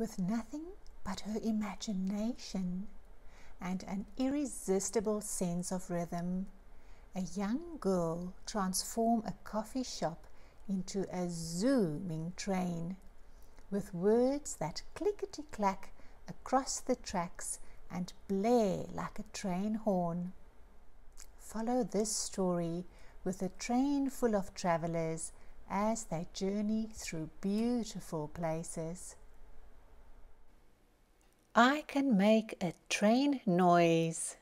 with nothing but her imagination and an irresistible sense of rhythm, a young girl transform a coffee shop into a zooming train with words that clickety clack across the tracks and blare like a train horn. Follow this story with a train full of travelers as they journey through beautiful places. I can make a train noise.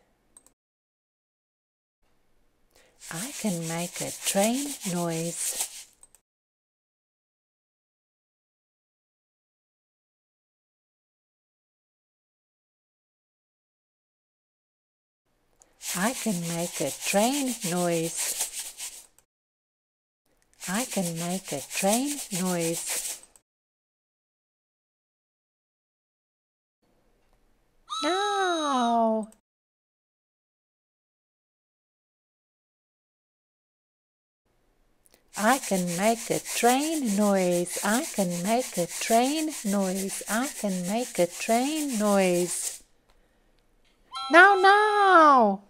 I can make a train noise. I can make a train noise. I can make a train noise. Now. I can make a train noise. I can make a train noise. I can make a train noise. Now, now.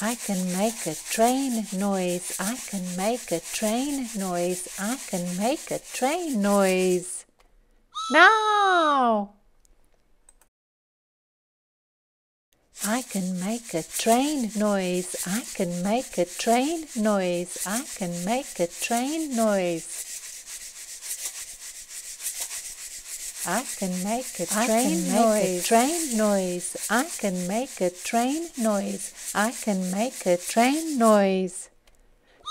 I can make a train noise. I can make a train noise. I can make a train noise. Now! I can make a train noise. I can make a train noise. I can make a train noise. I can make a train noise. train noise. I can make a train noise. I can make a train noise.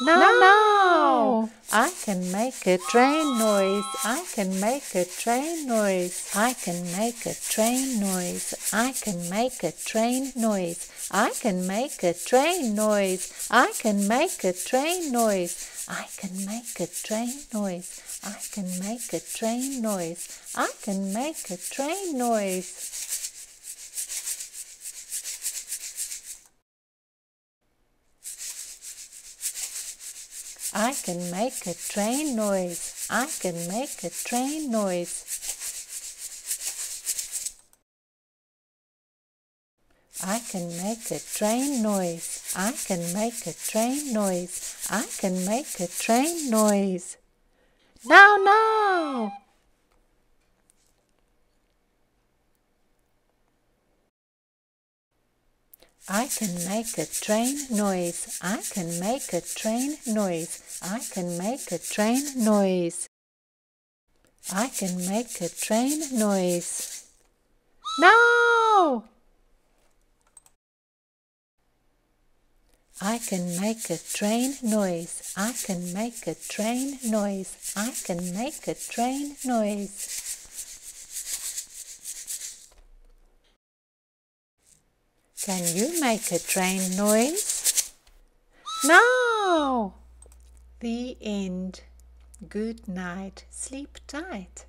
No, no! I can make a train noise. I can make a train noise. I can make a train noise. I can make a train noise. I can make a train noise. I can make a train noise. I can make a train noise. I can make a train noise. I can make a train noise. I can make a train noise. I can make a train noise. I can make a train noise. I can make a train noise. I can make a train noise. Now, now! I can make a train noise. I can make a train noise. I can make a train noise. I can make a train noise. No! I can make a train noise. I can make a train noise. I can make a train noise. Can you make a train noise? No! The end. Good night. Sleep tight.